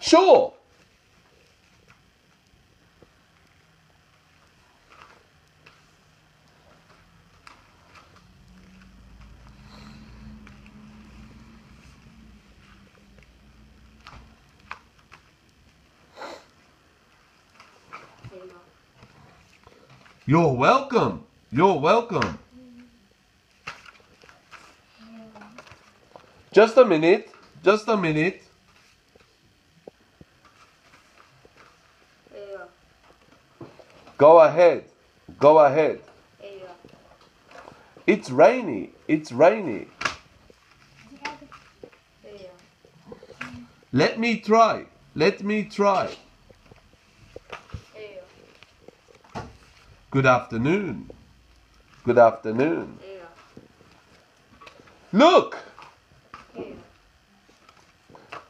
Sure. You're welcome. You're welcome. Just a minute. Just a minute. Go ahead. Go ahead. It's rainy. It's rainy. Let me try. Let me try. Good afternoon. Good afternoon. Here. Look. Here.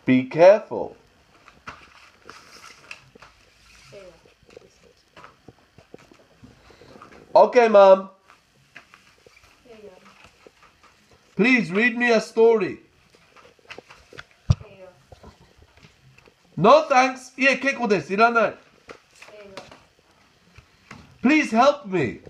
Be careful. Here. Okay, mom. Here. Please read me a story. Here. No thanks. いえ、結構です。いらない。 Here. Please help me.